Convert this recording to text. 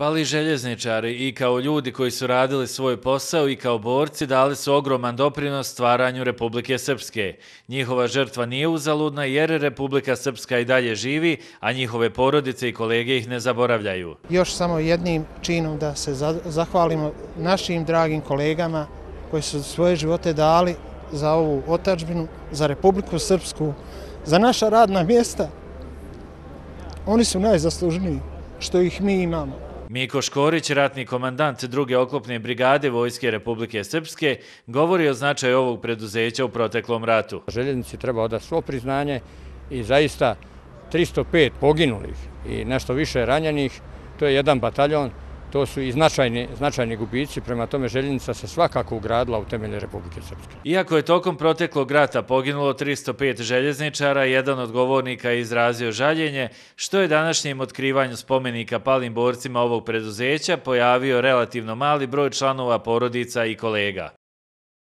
Pali željezničari i kao ljudi koji su radili svoj posao i kao borci dali su ogroman doprinos stvaranju Republike Srpske. Njihova žrtva nije uzaludna jer Republika Srpska i dalje živi, a njihove porodice i kolege ih ne zaboravljaju. Još samo jednim činom da se zahvalimo našim dragim kolegama koji su svoje živote dali za ovu otačbinu, za Republiku Srpsku, za naša radna mjesta. Oni su najzaslužniji što ih mi imamo. Miko Škorić, ratni komandant druge oklopne brigade Vojske Republike Srpske, govori o značaju ovog preduzeća u proteklom ratu. Željeznici treba odati svo priznanje i zaista 305 poginulih i nešto više ranjenih, to je jedan bataljon, to su i značajni, značajni gubici, prema tome željenica se svakako ugradila u temelje Republike Srpske. Iako je tokom proteklog rata poginulo 305 željezničara, jedan od govornika je izrazio žaljenje, što je današnjim otkrivanju spomenika palim borcima ovog preduzeća pojavio relativno mali broj članova porodica i kolega.